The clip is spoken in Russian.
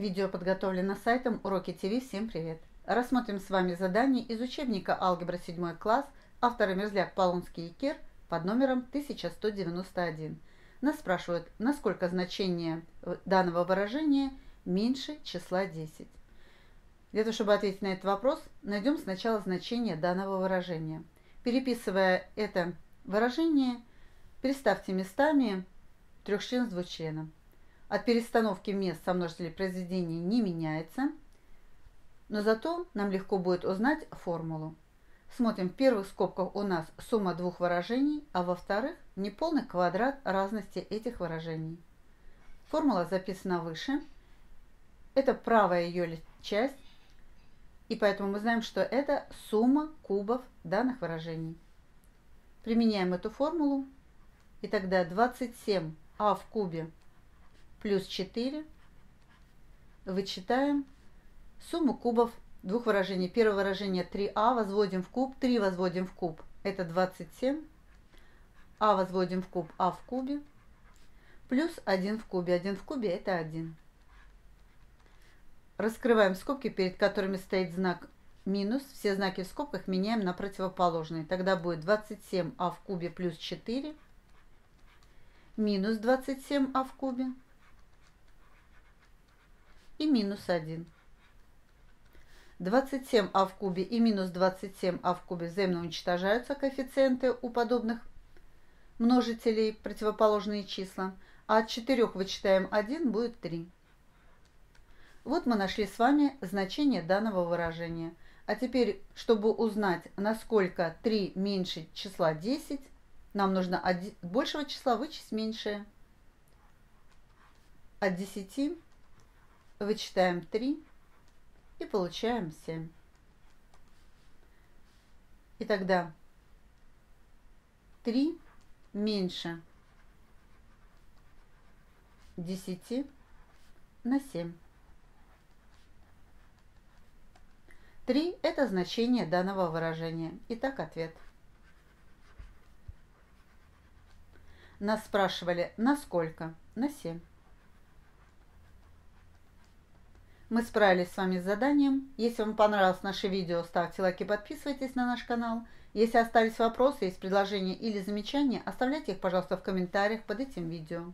Видео подготовлено сайтом Уроки ТВ. Всем привет! Рассмотрим с вами задание из учебника «Алгебра 7 класс» автора Мерзляк Полонский и Кер под номером 1191. Нас спрашивают, насколько значение данного выражения меньше числа 10. Для того, чтобы ответить на этот вопрос, найдем сначала значение данного выражения. Переписывая это выражение, переставьте местами трехчлен с двучленом. От перестановки мест сомножителей произведения не меняется, но зато нам легко будет узнать формулу. Смотрим, в первых скобках у нас сумма двух выражений, а во вторых неполный квадрат разности этих выражений. Формула записана выше. Это правая ее часть, и поэтому мы знаем, что это сумма кубов данных выражений. Применяем эту формулу, и тогда 27а в кубе плюс 4. Вычитаем сумму кубов двух выражений. Первое выражение 3а возводим в куб, 3 возводим в куб, это 27. а возводим в куб, а в кубе, плюс 1 в кубе. 1 в кубе это 1. Раскрываем скобки, перед которыми стоит знак минус. Все знаки в скобках меняем на противоположные. Тогда будет 27а в кубе плюс 4 минус 27а в кубе и минус 1. 27а в кубе и минус 27а в кубе взаимно уничтожаются коэффициенты у подобных множителей противоположные числа, а от 4 вычитаем 1 будет 3. Вот мы нашли с вами значение данного выражения. А теперь, чтобы узнать, насколько 3 меньше числа 10, нам нужно от большего числа вычесть меньшее. От 10 Вычитаем 3 и получаем 7. И тогда 3 меньше 10 на 7. 3 – это значение данного выражения. Итак, ответ. Нас спрашивали, на сколько? На 7. Мы справились с вами с заданием. Если вам понравилось наше видео, ставьте лайки, подписывайтесь на наш канал. Если остались вопросы, есть предложения или замечания, оставляйте их, пожалуйста, в комментариях под этим видео.